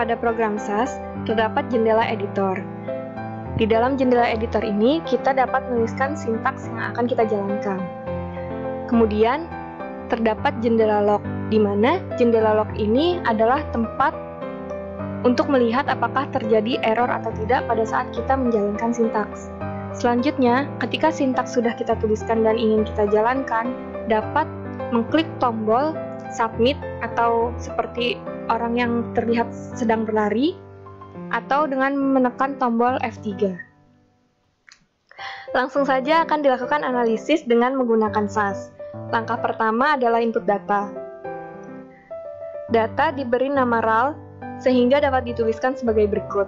pada program SAS, terdapat jendela editor. Di dalam jendela editor ini, kita dapat menuliskan sintaks yang akan kita jalankan. Kemudian, terdapat jendela log, di mana jendela log ini adalah tempat untuk melihat apakah terjadi error atau tidak pada saat kita menjalankan sintaks. Selanjutnya, ketika sintaks sudah kita tuliskan dan ingin kita jalankan, dapat mengklik tombol submit atau seperti orang yang terlihat sedang berlari atau dengan menekan tombol F3. Langsung saja akan dilakukan analisis dengan menggunakan SAS. Langkah pertama adalah input data. Data diberi nama RAL sehingga dapat dituliskan sebagai berikut.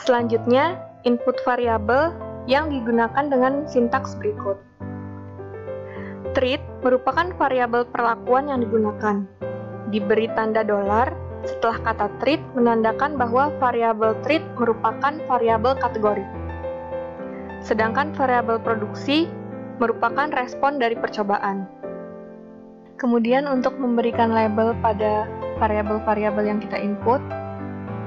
Selanjutnya, input variabel yang digunakan dengan sintaks berikut. Treat merupakan variabel perlakuan yang digunakan. Diberi tanda dolar, setelah kata treat menandakan bahwa variabel treat merupakan variabel kategori. Sedangkan variabel produksi merupakan respon dari percobaan. Kemudian untuk memberikan label pada variabel-variabel yang kita input,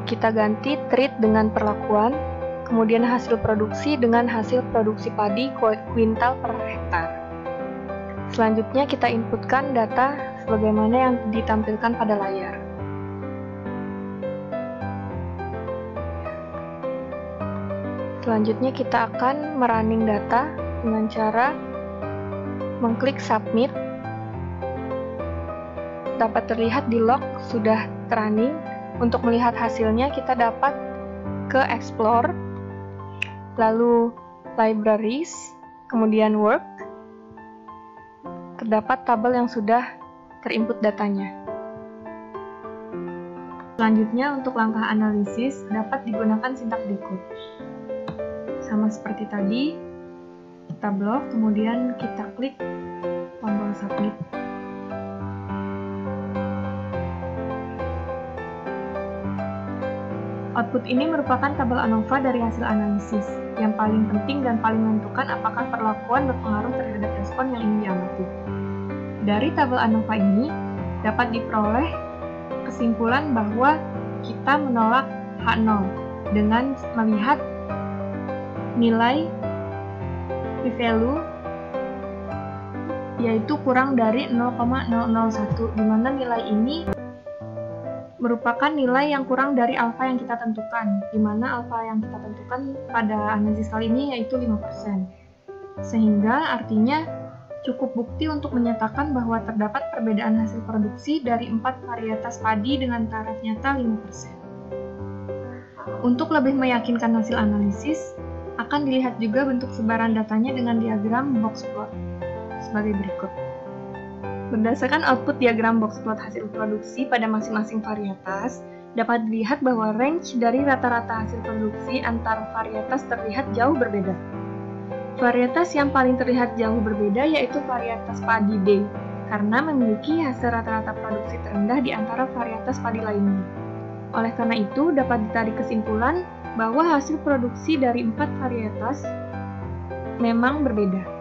kita ganti treat dengan perlakuan, kemudian hasil produksi dengan hasil produksi padi kuintal per hektar. Selanjutnya kita inputkan data sebagaimana yang ditampilkan pada layar. Selanjutnya kita akan merunning data dengan cara mengklik submit dapat terlihat di log sudah running. Untuk melihat hasilnya kita dapat ke explore, lalu libraries, kemudian work. Terdapat tabel yang sudah terinput datanya. Selanjutnya untuk langkah analisis dapat digunakan sintak berikut. Sama seperti tadi, kita blok, kemudian kita klik tombol submit. Output ini merupakan tabel ANOVA dari hasil analisis, yang paling penting dan paling menentukan apakah perlakuan berpengaruh terhadap respon yang ingin diamati. Dari tabel ANOVA ini, dapat diperoleh kesimpulan bahwa kita menolak H0 dengan melihat nilai p-value yaitu kurang dari 0,001 di mana nilai ini merupakan nilai yang kurang dari alfa yang kita tentukan, di mana alfa yang kita tentukan pada analisis kali ini yaitu 5%. Sehingga artinya cukup bukti untuk menyatakan bahwa terdapat perbedaan hasil produksi dari empat varietas padi dengan taraf nyata 5%. Untuk lebih meyakinkan hasil analisis, akan dilihat juga bentuk sebaran datanya dengan diagram box plot sebagai berikut. Berdasarkan output diagram box plot hasil produksi pada masing-masing varietas, dapat dilihat bahwa range dari rata-rata hasil produksi antar varietas terlihat jauh berbeda. Varietas yang paling terlihat jauh berbeda yaitu varietas padi D, karena memiliki hasil rata-rata produksi terendah di antara varietas padi lainnya. Oleh karena itu, dapat ditarik kesimpulan bahwa hasil produksi dari empat varietas memang berbeda.